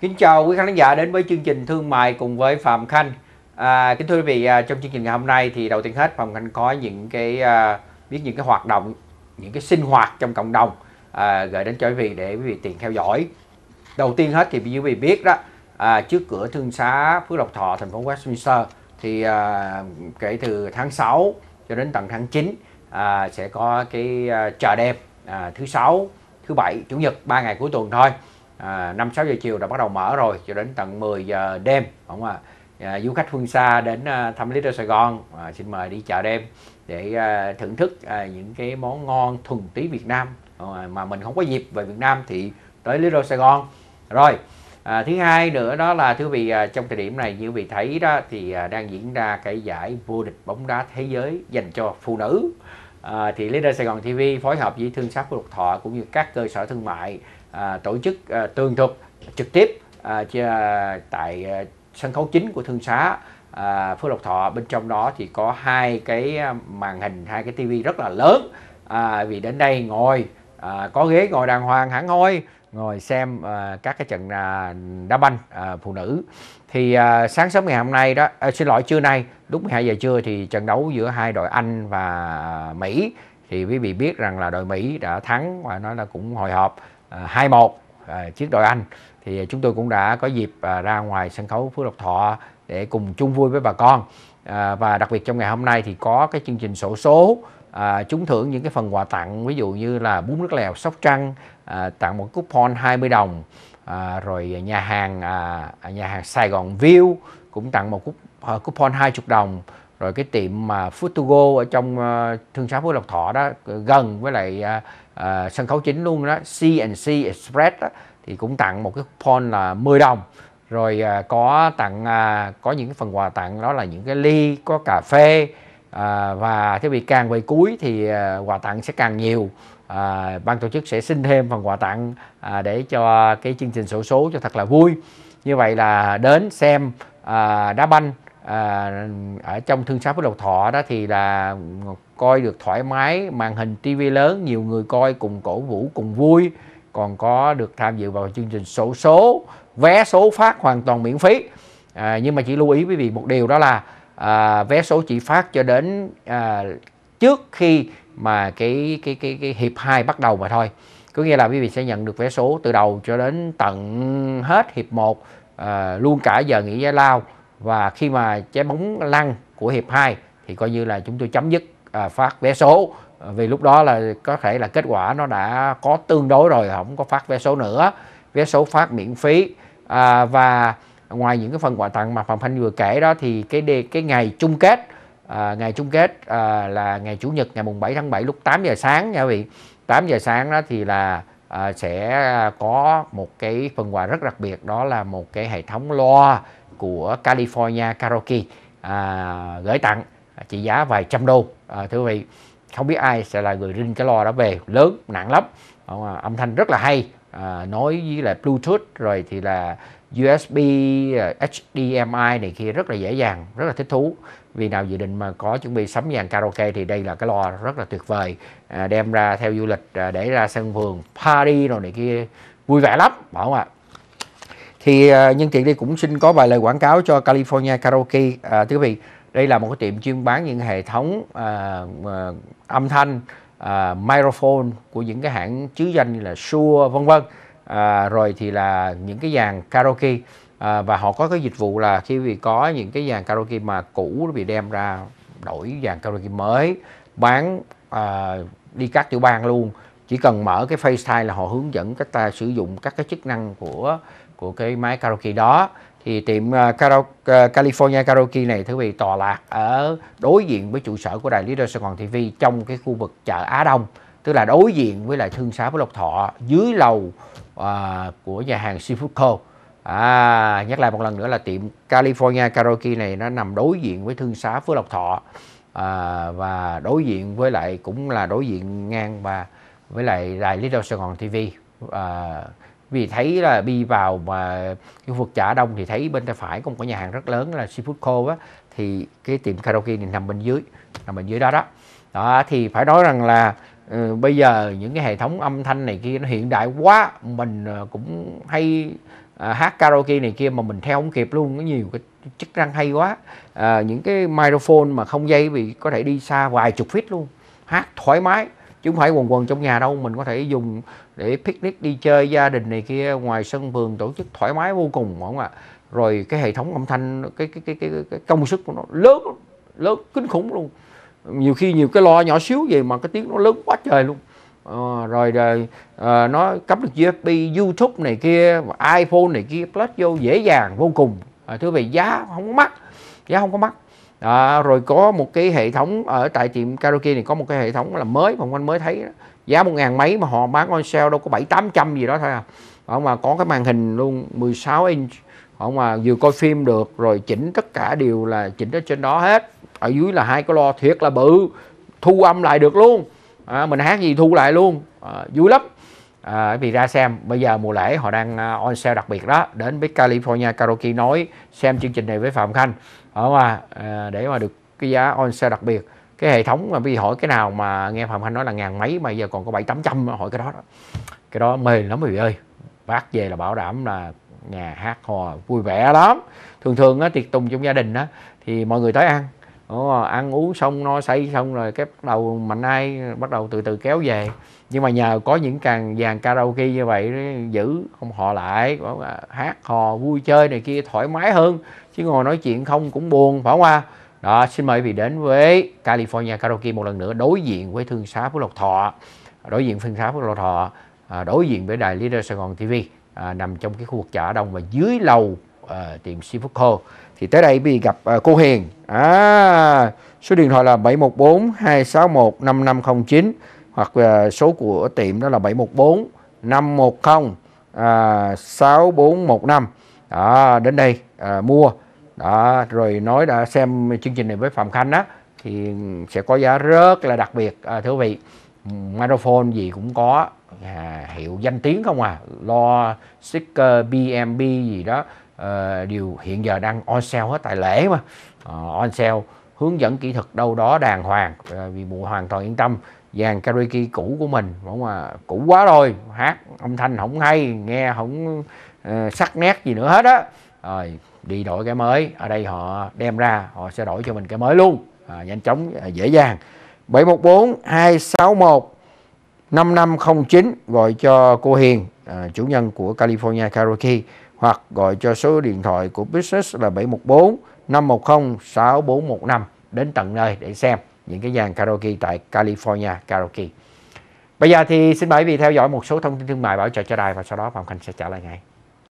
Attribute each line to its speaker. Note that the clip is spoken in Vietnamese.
Speaker 1: Kính chào quý khán giả đến với chương trình Thương mại cùng với Phạm Khanh. À, kính thưa quý vị, à, trong chương trình ngày hôm nay thì đầu tiên hết Phạm Khanh có những cái à, biết những cái hoạt động, những cái sinh hoạt trong cộng đồng à, gửi đến cho quý vị để quý vị tiện theo dõi. Đầu tiên hết thì quý vị biết đó, à, trước cửa thương xá Phước Lộc Thọ, thành phố Westminster thì à, kể từ tháng 6 cho đến tận tháng 9 à, sẽ có cái à, chợ đêm à, thứ sáu, thứ bảy, chủ nhật ba ngày cuối tuần thôi à, 5 6 giờ chiều đã bắt đầu mở rồi cho đến tận 10 giờ đêm không ạ? À, du khách phương xa đến à, thăm Little Sài Gòn à, xin mời đi chợ đêm để à, thưởng thức à, những cái món ngon thuần túy Việt Nam à, mà mình không có dịp về Việt Nam thì tới Little Sài Gòn. Rồi à, thứ hai nữa đó là thưa vị à, trong thời điểm này như vị thấy đó thì à, đang diễn ra cái giải vô địch bóng đá thế giới dành cho phụ nữ. À, thì Leader Sài Gòn TV phối hợp với Thương sát Lục Thọ cũng như các cơ sở thương mại à, tổ chức à, tường thuật trực tiếp à, tại à, sân khấu chính của thương xá à, Phước Lộc Thọ. Bên trong đó thì có hai cái à, màn hình hai cái tivi rất là lớn. À, vì đến đây ngồi à, có ghế ngồi đàng hoàng hẳn hoi ngồi xem à, các cái trận à, đá banh à, phụ nữ. Thì à, sáng sớm ngày hôm nay đó à, xin lỗi trưa nay lúc 12 giờ trưa thì trận đấu giữa hai đội Anh và Mỹ. Thì quý vị biết rằng là đội Mỹ đã thắng và nó là cũng hồi hộp. 2-1 trước à, đội Anh. Thì chúng tôi cũng đã có dịp à, ra ngoài sân khấu Phước Lộc Thọ để cùng chung vui với bà con. À, và đặc biệt trong ngày hôm nay thì có cái chương trình sổ số à, trúng thưởng những cái phần quà tặng ví dụ như là bún nước lèo sóc trăng à, tặng một coupon 20 đồng à, rồi nhà hàng à, nhà hàng Sài Gòn View cũng tặng một coupon 20 đồng. Rồi cái tiệm mà Food to go ở trong uh, thương xá Phước Lộc Thọ đó gần với lại uh, uh, sân khấu chính luôn đó C&C Express đó, thì cũng tặng một cái coupon là 10 đồng. Rồi uh, có tặng uh, có những cái phần quà tặng đó là những cái ly có cà phê uh, và cái việc càng về cuối thì uh, quà tặng sẽ càng nhiều. À, ban tổ chức sẽ xin thêm phần quà tặng à, để cho cái chương trình sổ số cho thật là vui. Như vậy là đến xem à, đá banh à, ở trong thương xá với lộc thọ đó thì là coi được thoải mái màn hình tivi lớn nhiều người coi cùng cổ vũ cùng vui. Còn có được tham dự vào chương trình sổ số vé số phát hoàn toàn miễn phí. À, nhưng mà chỉ lưu ý quý vị một điều đó là à, vé số chỉ phát cho đến à, trước khi mà cái cái cái cái hiệp 2 bắt đầu mà thôi. Có nghĩa là quý vị sẽ nhận được vé số từ đầu cho đến tận hết hiệp 1 à, luôn cả giờ nghỉ giải lao và khi mà trái bóng lăn của hiệp 2 thì coi như là chúng tôi chấm dứt à, phát vé số. À, vì lúc đó là có thể là kết quả nó đã có tương đối rồi không có phát vé số nữa. Vé số phát miễn phí. À, và ngoài những cái phần quà tặng mà phạm thanh vừa kể đó thì cái đề, cái ngày chung kết à, ngày chung kết à, là ngày chủ nhật ngày mùng 7 tháng 7 lúc 8 giờ sáng nha quý vị. 8 giờ sáng đó thì là à, sẽ à, có một cái phần quà rất đặc biệt đó là một cái hệ thống loa của California Karaoke à, gửi tặng trị giá vài trăm đô. À, thưa quý vị không biết ai sẽ là người rinh cái lo đó về. Lớn nặng lắm. À, âm thanh rất là hay. À, nói với là Bluetooth rồi thì là USB HDMI này kia rất là dễ dàng rất là thích thú. Vì nào dự định mà có chuẩn bị sắm dàn karaoke thì đây là cái lo rất là tuyệt vời. À, đem ra theo du lịch à, để ra sân vườn party rồi này kia vui vẻ lắm bảo không ạ? Thì à, nhân tiện đây cũng xin có vài lời quảng cáo cho California Karaoke. À, thưa quý vị đây là một cái tiệm chuyên bán những hệ thống à, à, âm thanh à, microphone của những cái hãng chứ danh như là Shure vân vân. À, rồi thì là những cái dàn karaoke. À, và họ có cái dịch vụ là khi vì có những cái dàn karaoke mà cũ bị đem ra đổi dàn karaoke mới bán à, đi các tiểu bang luôn. Chỉ cần mở cái FaceTime là họ hướng dẫn cách ta sử dụng các cái chức năng của của cái máy karaoke đó. Thì tiệm à, uh, karaoke, uh, à, California Karaoke này thưa quý vị tọa lạc ở đối diện với trụ sở của đài Leader Sài Gòn TV trong cái khu vực chợ Á Đông. Tức là đối diện với lại thương xá với Lộc Thọ dưới lầu uh, của nhà hàng Seafood Co. À, nhắc lại một lần nữa là tiệm California Karaoke này nó nằm đối diện với thương xá Phước Lộc Thọ. À, và đối diện với lại cũng là đối diện ngang và với lại đài Little Sài Gòn TV à, vì thấy là đi vào mà khu vực chợ đông thì thấy bên tay phải có một cái nhà hàng rất lớn là Seafood Co á thì cái tiệm karaoke này nằm bên dưới nằm bên dưới đó đó. Đó thì phải nói rằng là ừ, bây giờ những cái hệ thống âm thanh này kia nó hiện đại quá mình ờ, cũng hay à, hát karaoke này kia mà mình theo không kịp luôn có nhiều cái chức năng hay quá. À, những cái microphone mà không dây vì có thể đi xa vài chục feet luôn hát thoải mái chứ không phải quần quần trong nhà đâu mình có thể dùng để picnic đi chơi gia đình này kia ngoài sân vườn tổ chức thoải mái vô cùng không ạ? Rồi cái hệ thống âm thanh cái cái cái cái, cái công sức của nó lớn lớn kinh khủng luôn. Nhiều khi nhiều cái lo nhỏ xíu vậy mà cái tiếng nó lớn quá trời luôn. À, rồi rồi à, ờ, nó cắm được USB YouTube này kia iPhone này kia plus vô dễ dàng vô cùng. À, thưa về giá không có mắc giá không có mắc à, rồi có một cái hệ thống ở tại tiệm karaoke này có một cái hệ thống là mới mà anh mới thấy đó. giá một ngàn mấy mà họ bán on sale đâu có bảy tám trăm gì đó thôi à. Họ mà có cái màn hình luôn 16 inch. Họ mà vừa coi phim được rồi chỉnh tất cả đều là chỉnh ở trên đó hết. Ở dưới là hai cái lo thiệt là bự thu âm lại được luôn. À, mình hát gì thu lại luôn. À, vui lắm à, vì ra xem bây giờ mùa lễ họ đang à, on sale đặc biệt đó đến với California Karaoke nói xem chương trình này với Phạm Khanh. Ở mà à, để mà được cái giá on sale đặc biệt cái hệ thống mà bây giờ hỏi cái nào mà nghe Phạm Khanh nói là ngàn mấy mà giờ còn có bảy tám trăm hỏi cái đó, đó. Cái đó mê lắm quý vị ơi. Bác về là bảo đảm là nhà hát hò vui vẻ lắm. Thường thường á tiệc tùng trong gia đình á thì mọi người tới ăn. Ồ, ăn uống xong no say xong rồi cái bắt đầu mạnh ai bắt đầu từ từ kéo về nhưng mà nhờ có những càng dàn karaoke như vậy giữ không họ lại hát hò vui chơi này kia thoải mái hơn. Chứ ngồi nói chuyện không cũng buồn phải không ạ đó xin mời vị đến với California Karaoke một lần nữa đối diện với thương xá Phước Lộc Thọ. Đối diện thương xá Phước Lộc Thọ à, đối diện với đài Leader Sài Gòn TV à, nằm trong cái khu vực chợ Đông và dưới lầu à, tiệm Seafood Co thì tới đây bị gặp à, cô Hiền. À, số điện thoại là 714 261 5509 hoặc số của tiệm đó là 714 510 à, 6415 đó, đến đây à, mua. Đó rồi nói đã xem chương trình này với Phạm Khanh á thì sẽ có giá rất là đặc biệt. À, thưa quý vị microphone gì cũng có. À, hiệu danh tiếng không à. Lo sticker uh, BMB gì đó ờ, à, điều hiện giờ đang on sale hết tại lễ mà. À, on sale hướng dẫn kỹ thuật đâu đó đàng hoàng. À, vì bộ hoàn toàn yên tâm dàn karaoke cũ của mình. Không mà cũ quá rồi hát âm thanh không hay nghe không uh, sắc nét gì nữa hết á. Rồi đi đổi cái mới ở đây họ đem ra họ sẽ đổi cho mình cái mới luôn. À, nhanh chóng à, dễ dàng. 714 261 5509 gọi cho cô Hiền à, chủ nhân của California Karaoke hoặc gọi cho số điện thoại của business là 714 510 6415 đến tận nơi để xem những cái dàn karaoke tại California Karaoke. Bây giờ thì xin mời quý vị theo dõi một số thông tin thương mại bảo trợ cho đài và sau đó Phạm Khanh sẽ trả lời ngay.